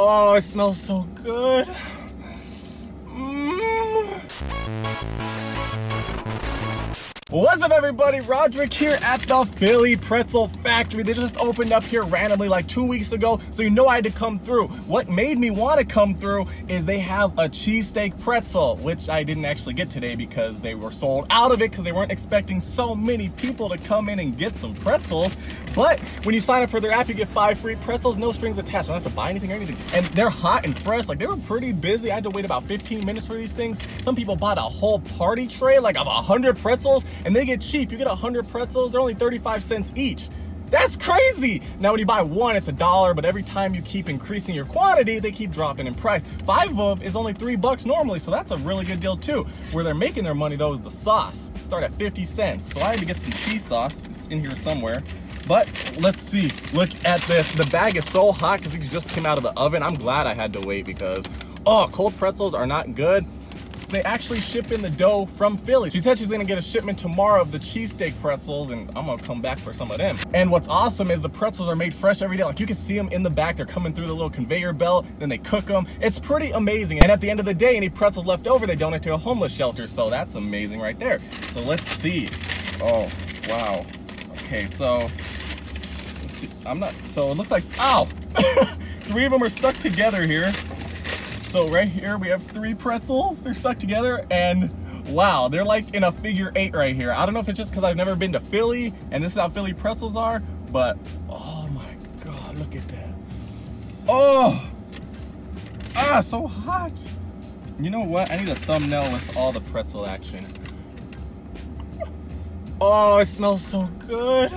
Oh, it smells so good. What's up everybody, Rodrick here at the Philly Pretzel Factory. They just opened up here randomly like two weeks ago, so you know I had to come through. What made me want to come through is they have a cheesesteak pretzel, which I didn't actually get today because they were sold out of it because they weren't expecting so many people to come in and get some pretzels. But when you sign up for their app, you get five free pretzels, no strings attached. You don't have to buy anything or anything. And they're hot and fresh. Like they were pretty busy. I had to wait about 15 minutes for these things. Some people bought a whole party tray, like of 100 pretzels and they get cheap. You get 100 pretzels, they're only 35 cents each. That's crazy! Now when you buy one, it's a dollar, but every time you keep increasing your quantity, they keep dropping in price. Five of them is only three bucks normally, so that's a really good deal too. Where they're making their money though is the sauce. Start at 50 cents. So I had to get some cheese sauce. It's in here somewhere. But let's see, look at this. The bag is so hot because it just came out of the oven. I'm glad I had to wait because, oh, cold pretzels are not good they actually ship in the dough from Philly. She said she's gonna get a shipment tomorrow of the cheesesteak pretzels and I'm gonna come back for some of them. And what's awesome is the pretzels are made fresh every day. Like you can see them in the back, they're coming through the little conveyor belt, then they cook them. It's pretty amazing. And at the end of the day, any pretzels left over, they donate to a homeless shelter. So that's amazing right there. So let's see. Oh, wow. Okay, so, I'm not, so it looks like, ow! Three of them are stuck together here. So right here we have three pretzels. They're stuck together and wow, they're like in a figure eight right here. I don't know if it's just because I've never been to Philly and this is how Philly pretzels are, but oh my God, look at that. Oh, ah, so hot. You know what? I need a thumbnail with all the pretzel action. Oh, it smells so good.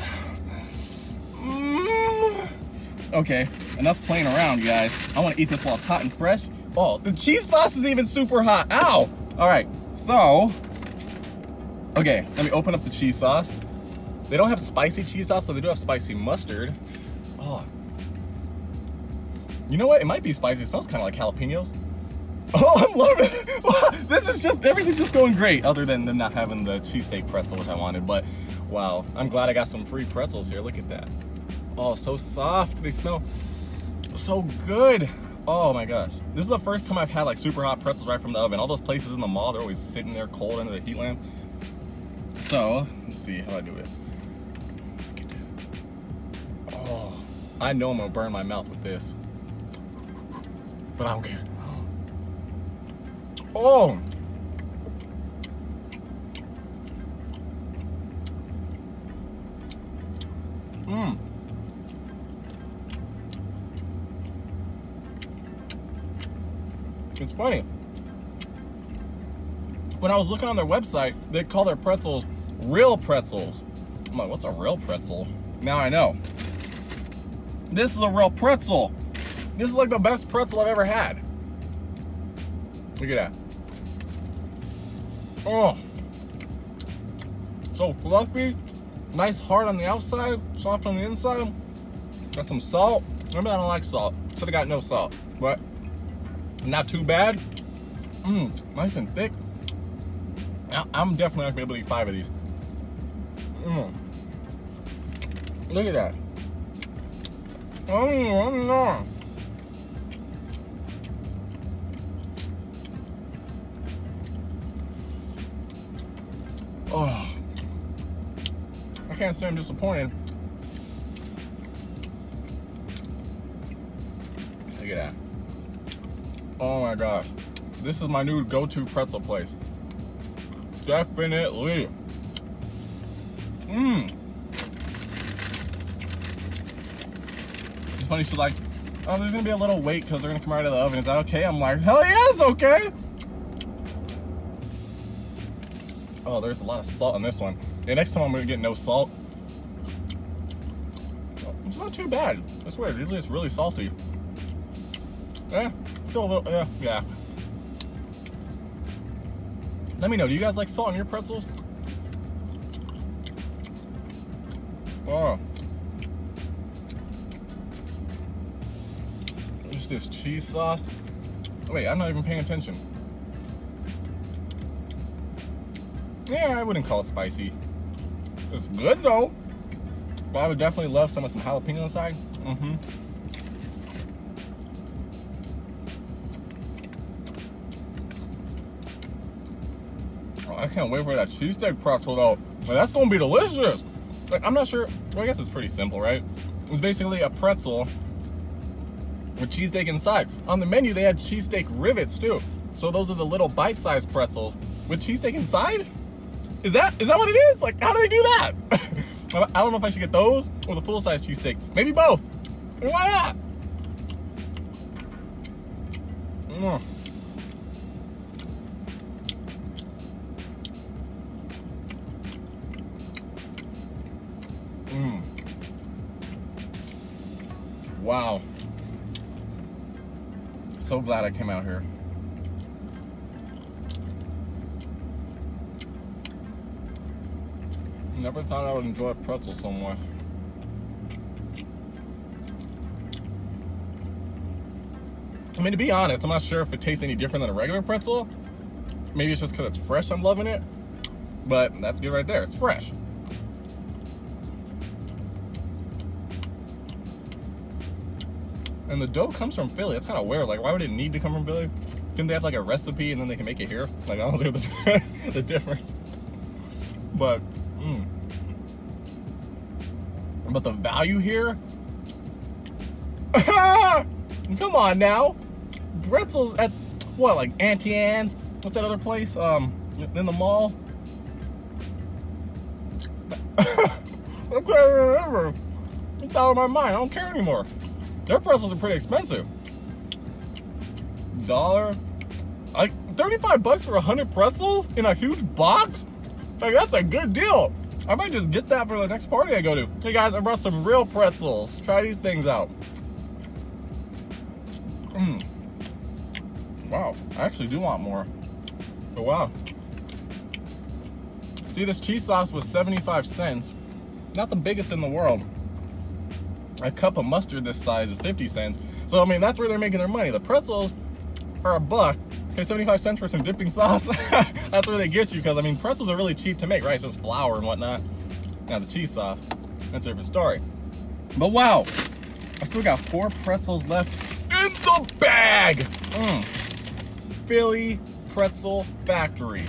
Mm. Okay, enough playing around, you guys. I want to eat this while it's hot and fresh. Oh, the cheese sauce is even super hot. Ow! All right, so, okay, let me open up the cheese sauce. They don't have spicy cheese sauce, but they do have spicy mustard. Oh. You know what? It might be spicy. It smells kind of like jalapenos. Oh, I'm loving it. this is just, everything's just going great, other than them not having the cheesesteak pretzel, which I wanted. But wow, I'm glad I got some free pretzels here. Look at that. Oh, so soft. They smell so good. Oh my gosh. This is the first time I've had like super hot pretzels right from the oven. All those places in the mall, they're always sitting there cold under the heat lamp. So, let's see how I do this. Oh, I know I'm gonna burn my mouth with this. But I don't care. Oh! Mmm. It's funny. When I was looking on their website, they call their pretzels real pretzels. I'm like, what's a real pretzel? Now I know. This is a real pretzel. This is like the best pretzel I've ever had. Look at that. Oh. So fluffy, nice hard on the outside, soft on the inside. Got some salt. Maybe I don't like salt. Should have got no salt, but not too bad. Mmm, nice and thick. I'm definitely not gonna be able to eat five of these. Mmm. Look at that. Mmm, oh, no. Oh. I can't say I'm disappointed. Oh my gosh. This is my new go-to pretzel place. Definitely. Mmm. It's funny, she's like, oh, there's gonna be a little wait because they're gonna come out of the oven. Is that okay? I'm like, hell yes, okay. Oh, there's a lot of salt in this one. Yeah, next time I'm gonna get no salt. It's not too bad. That's weird. Usually it's really salty. Yeah, still a little, yeah. Let me know, do you guys like salt on your pretzels? Oh. Just this cheese sauce. Wait, I'm not even paying attention. Yeah, I wouldn't call it spicy. It's good though. But I would definitely love some of some jalapeno inside. Mm-hmm. I can't wait for that cheesesteak pretzel though. That's gonna be delicious. Like, I'm not sure. Well, I guess it's pretty simple, right? It's basically a pretzel with cheesesteak inside. On the menu, they had cheesesteak rivets too. So those are the little bite-sized pretzels with cheesesteak inside. Is that is that what it is? Like, how do they do that? I don't know if I should get those or the full-size cheesesteak. Maybe both. Why not? Mm. Mm. Wow. So glad I came out here. Never thought I would enjoy a pretzel so much. I mean, to be honest, I'm not sure if it tastes any different than a regular pretzel. Maybe it's just because it's fresh I'm loving it. But that's good right there. It's fresh. And the dough comes from Philly. That's kind of weird. Like, why would it need to come from Philly? Couldn't they have like a recipe and then they can make it here? Like, I don't see the, the difference. But, mm. But the value here? Come on now. Pretzels at, what, like Auntie Anne's? What's that other place? Um, in the mall? I can't remember. It's out of my mind. I don't care anymore. Their pretzels are pretty expensive. Dollar, like 35 bucks for 100 pretzels in a huge box? Like, that's a good deal. I might just get that for the next party I go to. Hey guys, I brought some real pretzels. Try these things out. Mmm. Wow, I actually do want more. But wow. See, this cheese sauce was 75 cents. Not the biggest in the world a cup of mustard this size is 50 cents. So, I mean, that's where they're making their money. The pretzels are a buck. Pay 75 cents for some dipping sauce. that's where they get you because, I mean, pretzels are really cheap to make, right? It's just flour and whatnot. Now, the cheese sauce, that's a different story. But wow, I still got four pretzels left in the bag. Mm. Philly Pretzel Factory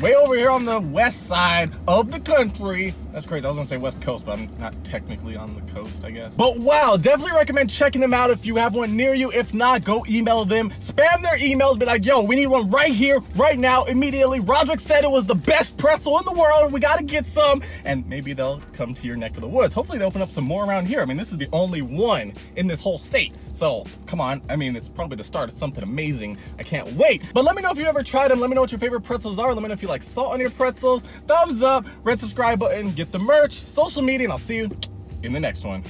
way over here on the west side of the country. That's crazy. I was gonna say west coast, but I'm not technically on the coast, I guess. But wow, definitely recommend checking them out if you have one near you. If not, go email them, spam their emails, be like, yo, we need one right here, right now, immediately. Rodrick said it was the best pretzel in the world. We gotta get some. And maybe they'll come to your neck of the woods. Hopefully they open up some more around here. I mean, this is the only one in this whole state. So come on. I mean, it's probably the start of something amazing. I can't wait. But let me know if you ever tried them. Let me know what your favorite pretzels are. Let me know if you like salt on your pretzels. Thumbs up, red subscribe button, get the merch, social media, and I'll see you in the next one.